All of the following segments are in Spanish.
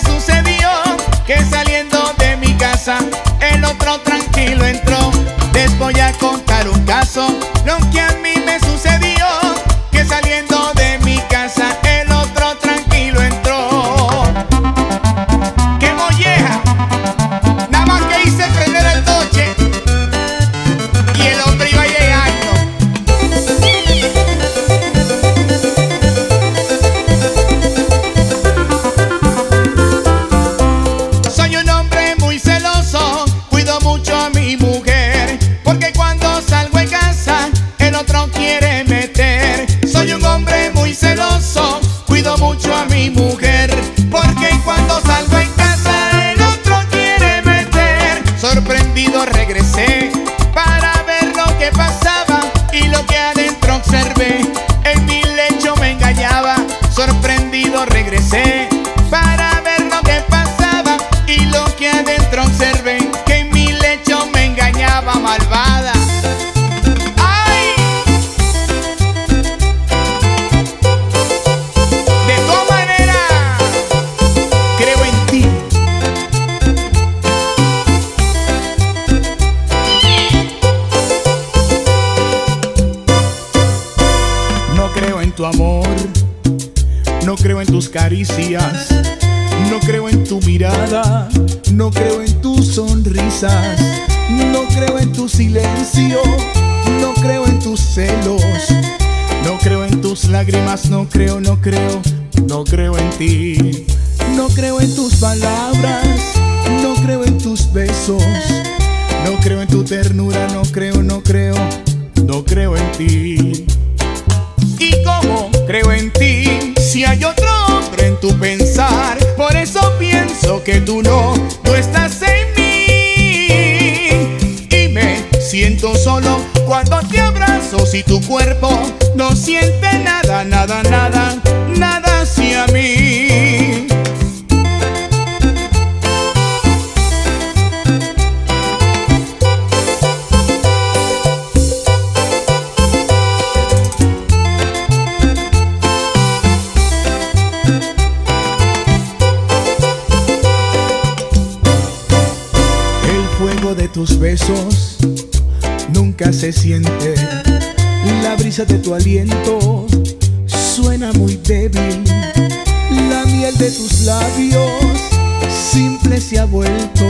sucedido. No creo en tu mirada, no creo en tus sonrisas, no creo en tu silencio, no creo en tus celos, no creo en tus lágrimas, no creo, no creo, no creo en ti. No creo en tus palabras, no creo en tus besos, no creo en tu ternura, no creo, no creo, no creo en ti. Que tú no, no estás en mí. Y me siento solo cuando te abrazo si tu cuerpo no siente nada, tus besos nunca se siente. La brisa de tu aliento suena muy débil. La miel de tus labios simple se ha vuelto.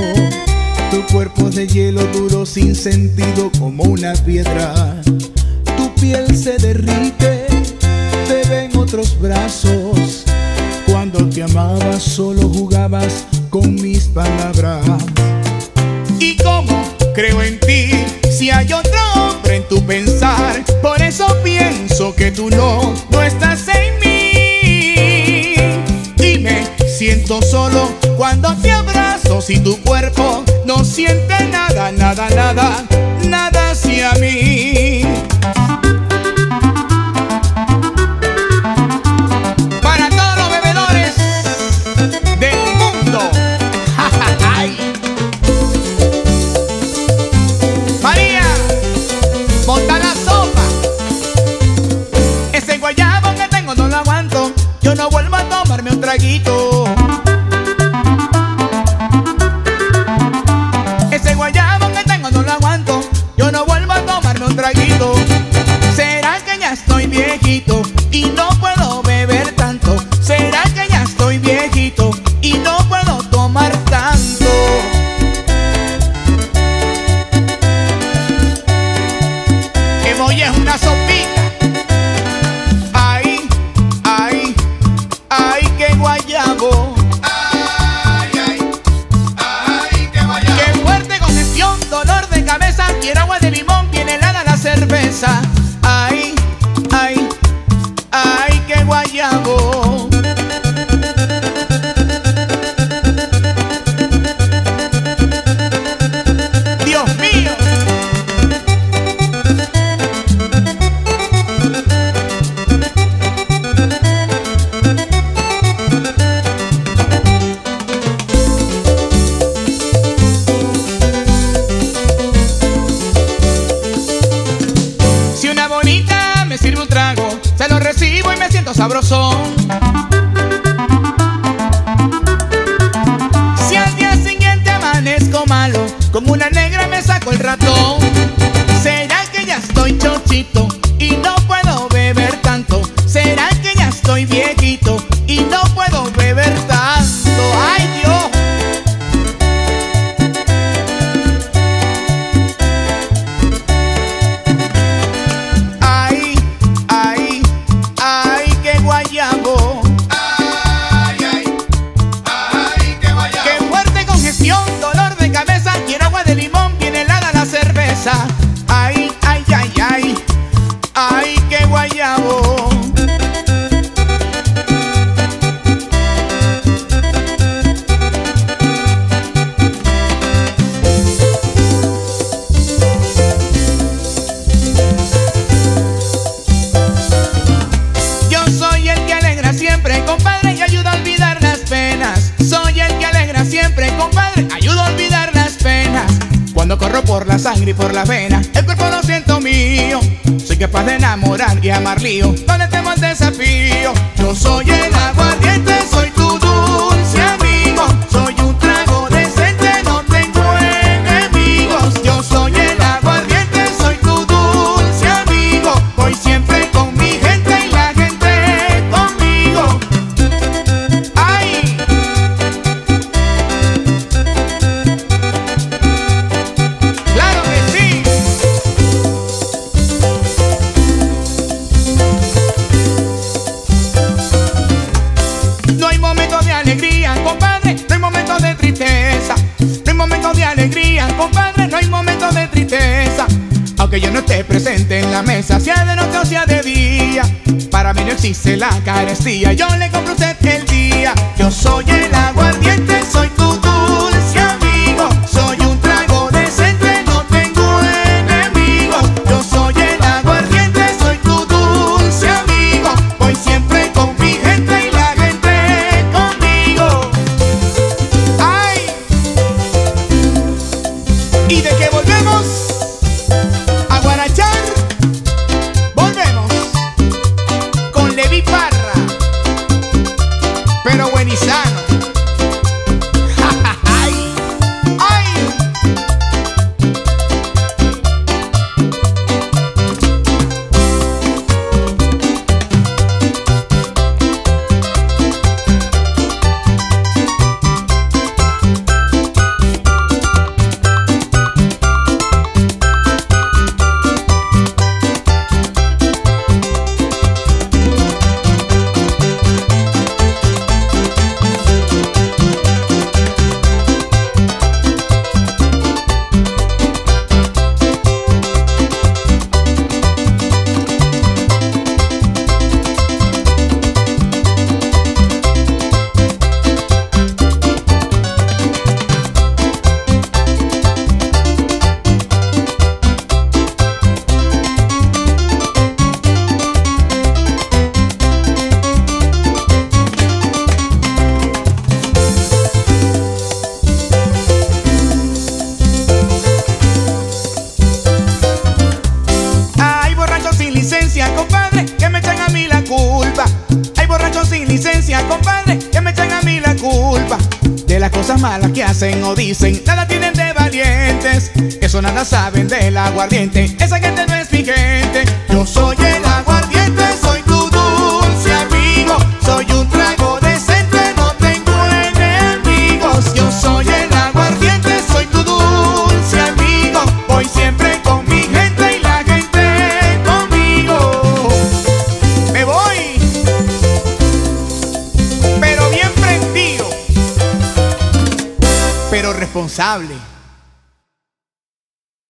Tu cuerpo de hielo duro sin sentido como una piedra. Tu piel se derrite, te ven otros brazos. Cuando te amaba solo jugabas con mis palabras. ¿Y cómo creo en ti si hay otro hombre en tu pensar? Por eso pienso que tú no, no estás en mí. Y me siento solo cuando te abrazo si tu cuerpo no siente nada, nada, nada, nada hacia mí. Sabrosón. por la sangre y por la vena. El cuerpo lo siento mío. Soy capaz de enamorar y amar lío. Donde tengo el desafío. Yo soy el aguardiente, soy Aunque yo no esté presente en la mesa, sea de noche o sea de día, para mí no existe la carestía. Yo le compro usted el día. Yo soy el aguardiente, soy tu East Side. cosas malas que hacen o dicen. Nada tienen de valientes Eso nada saben del aguardiente. Esa gente no es mi gente Yo soy el responsable.